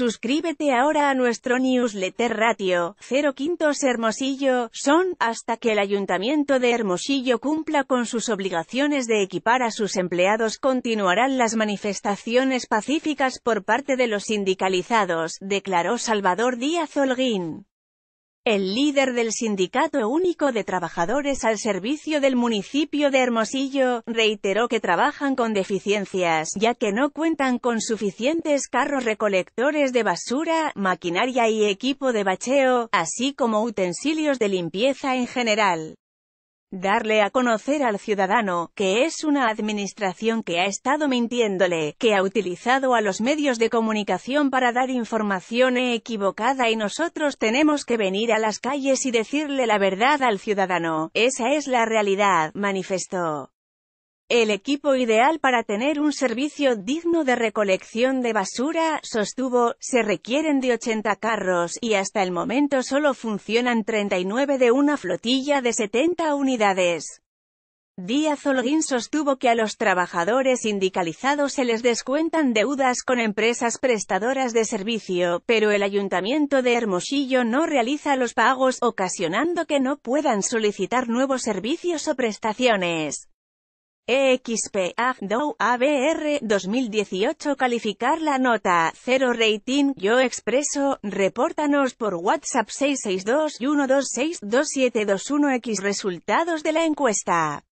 Suscríbete ahora a nuestro newsletter Ratio, 0 Quintos Hermosillo, son, hasta que el Ayuntamiento de Hermosillo cumpla con sus obligaciones de equipar a sus empleados continuarán las manifestaciones pacíficas por parte de los sindicalizados, declaró Salvador Díaz Holguín. El líder del Sindicato Único de Trabajadores al servicio del municipio de Hermosillo, reiteró que trabajan con deficiencias, ya que no cuentan con suficientes carros recolectores de basura, maquinaria y equipo de bacheo, así como utensilios de limpieza en general. Darle a conocer al ciudadano, que es una administración que ha estado mintiéndole, que ha utilizado a los medios de comunicación para dar información equivocada y nosotros tenemos que venir a las calles y decirle la verdad al ciudadano. Esa es la realidad, manifestó. El equipo ideal para tener un servicio digno de recolección de basura, sostuvo, se requieren de 80 carros, y hasta el momento solo funcionan 39 de una flotilla de 70 unidades. Díaz Holguín sostuvo que a los trabajadores sindicalizados se les descuentan deudas con empresas prestadoras de servicio, pero el Ayuntamiento de Hermosillo no realiza los pagos, ocasionando que no puedan solicitar nuevos servicios o prestaciones. EXP AGDO ABR 2018 Calificar la nota. 0 rating. Yo Expreso Repórtanos por WhatsApp 662 126 2721 X. Resultados de la encuesta